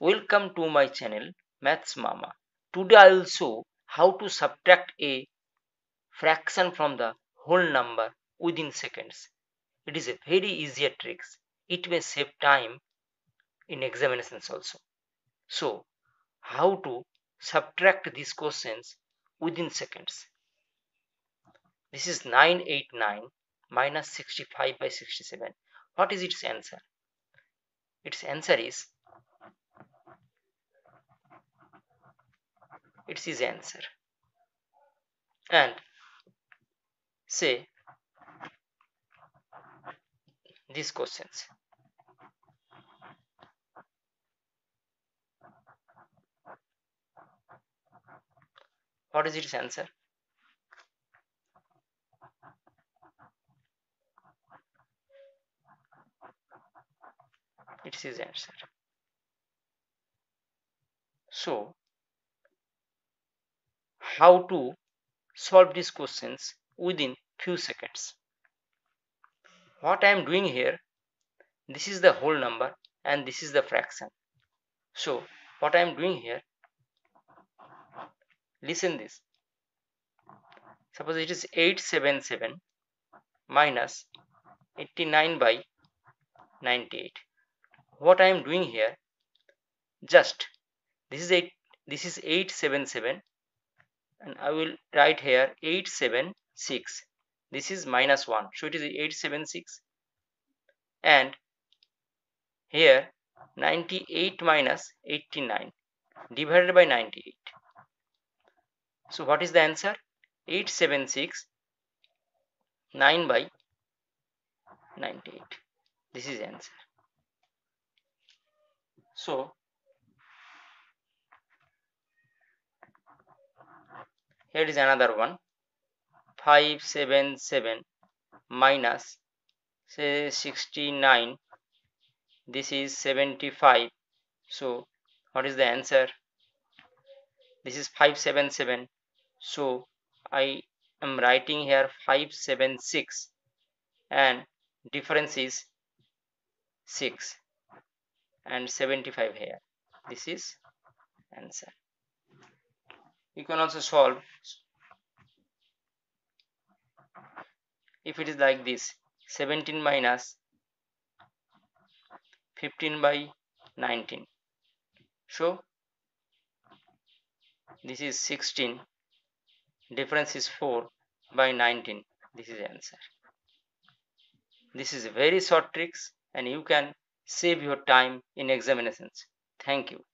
Welcome to my channel Maths Mama. Today I will show how to subtract a fraction from the whole number within seconds. It is a very easier trick. It may save time in examinations also. So, how to subtract these questions within seconds? This is 989 minus 65 by 67. What is its answer? Its answer is it's his answer. And say these questions. What is its answer? It's his answer. So how to solve these questions within few seconds. What I am doing here, this is the whole number and this is the fraction. So what I am doing here, listen this. Suppose it is 877 minus 89 by 98. What I am doing here, just this is 8 this is 877 and I will write here 876 this is minus 1 so it is 876 and here 98 minus 89 divided by 98 so what is the answer? 876 9 by 98 this is answer. So here is another one. 577 minus say 69 this is 75 so what is the answer? This is 577 so i am writing here 576 and difference is 6 and 75 here. This is answer you can also solve. If it is like this 17 minus 15 by 19 so this is 16 difference is 4 by 19 this is answer. This is very short tricks and you can save your time in examinations. Thank you